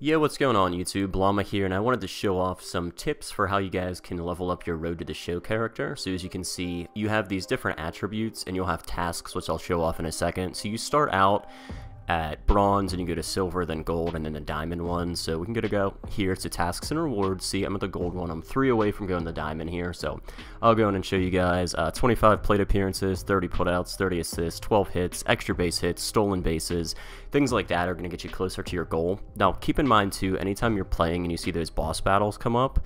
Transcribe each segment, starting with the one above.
Yo, what's going on YouTube? Llama here, and I wanted to show off some tips for how you guys can level up your Road to the Show character. So as you can see, you have these different attributes, and you'll have tasks, which I'll show off in a second. So you start out at bronze and you go to silver then gold and then the diamond one. So we can go to go here to tasks and rewards. See I'm at the gold one. I'm three away from going to diamond here. So I'll go in and show you guys uh, 25 plate appearances 30 putouts 30 assists 12 hits extra base hits stolen bases. Things like that are going to get you closer to your goal. Now keep in mind too anytime you're playing and you see those boss battles come up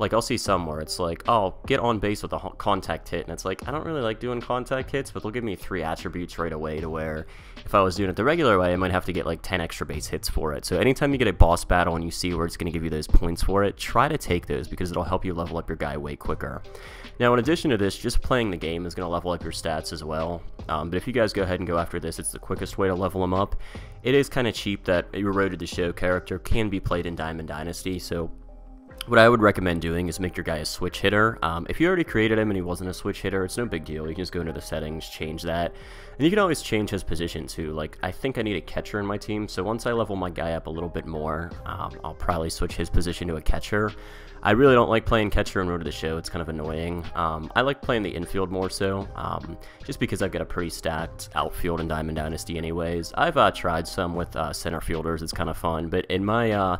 like I'll see some where it's like, oh, get on base with a contact hit, and it's like I don't really like doing contact hits, but they'll give me three attributes right away to where if I was doing it the regular way, I might have to get like 10 extra base hits for it. So anytime you get a boss battle and you see where it's going to give you those points for it, try to take those because it'll help you level up your guy way quicker. Now, in addition to this, just playing the game is going to level up your stats as well. Um, but if you guys go ahead and go after this, it's the quickest way to level them up. It is kind of cheap that Road the Show character can be played in Diamond Dynasty, so what I would recommend doing is make your guy a switch hitter. Um, if you already created him and he wasn't a switch hitter, it's no big deal. You can just go into the settings, change that. And you can always change his position too. Like, I think I need a catcher in my team, so once I level my guy up a little bit more, um, I'll probably switch his position to a catcher. I really don't like playing catcher in Road to the Show. It's kind of annoying. Um, I like playing the infield more so, um, just because I've got a pretty stacked outfield in Diamond Dynasty anyways. I've uh, tried some with uh, center fielders. It's kind of fun, but in my... Uh,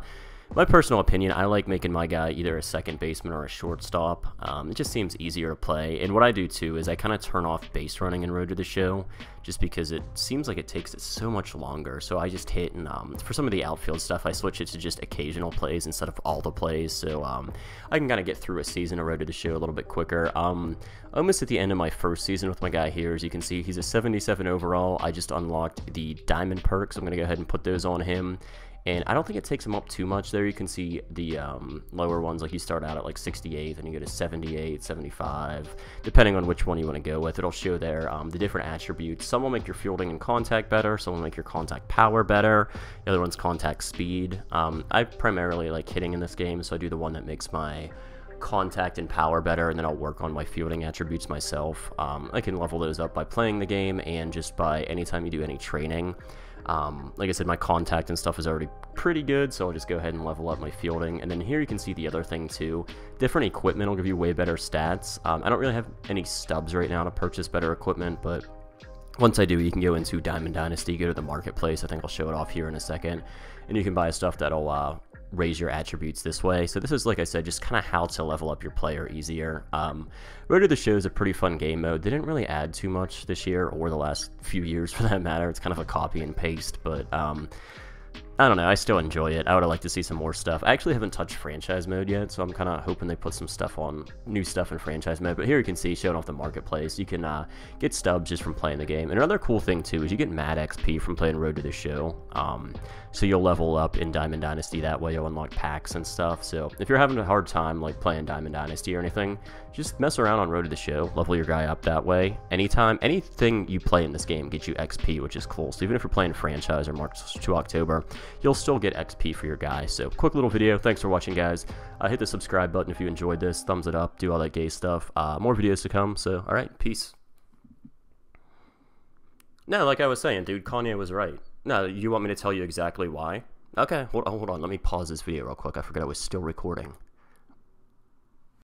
my personal opinion, I like making my guy either a second baseman or a shortstop. Um, it just seems easier to play. And what I do too is I kind of turn off base running in Road to the Show just because it seems like it takes it so much longer. So I just hit and um, for some of the outfield stuff, I switch it to just occasional plays instead of all the plays. So um, I can kind of get through a season of Road to the Show a little bit quicker. Um, almost at the end of my first season with my guy here, as you can see, he's a 77 overall. I just unlocked the diamond perks. I'm going to go ahead and put those on him and I don't think it takes them up too much there. You can see the um, lower ones, like you start out at like 68, then you go to 78, 75, depending on which one you want to go with. It'll show there um, the different attributes. Some will make your fielding and contact better, some will make your contact power better, the other one's contact speed. Um, I primarily like hitting in this game, so I do the one that makes my contact and power better, and then I'll work on my fielding attributes myself. Um, I can level those up by playing the game and just by anytime you do any training. Um, like I said, my contact and stuff is already pretty good, so I'll just go ahead and level up my fielding. And then here you can see the other thing too. Different equipment will give you way better stats. Um, I don't really have any stubs right now to purchase better equipment, but once I do, you can go into Diamond Dynasty, go to the marketplace. I think I'll show it off here in a second. And you can buy stuff that'll uh, raise your attributes this way. So this is, like I said, just kind of how to level up your player easier. Um, Road to the Show is a pretty fun game mode. They didn't really add too much this year or the last few years for that matter. It's kind of a copy and paste, but um, I don't know. I still enjoy it. I would have liked to see some more stuff. I actually haven't touched franchise mode yet, so I'm kind of hoping they put some stuff on, new stuff in franchise mode. But here you can see, showing off the marketplace, you can uh, get stubs just from playing the game. And another cool thing, too, is you get mad XP from playing Road to the Show. Um, so you'll level up in Diamond Dynasty that way. You'll unlock packs and stuff. So if you're having a hard time, like, playing Diamond Dynasty or anything, just mess around on Road to the Show. Level your guy up that way. Anytime, anything you play in this game gets you XP, which is cool. So even if you're playing franchise or March to October, you'll still get XP for your guy. So quick little video. Thanks for watching, guys. Uh, hit the subscribe button if you enjoyed this. Thumbs it up. Do all that gay stuff. Uh, more videos to come. So, all right. Peace. No, like I was saying, dude, Kanye was right. No, you want me to tell you exactly why? Okay, hold on, hold on. Let me pause this video real quick. I forgot I was still recording.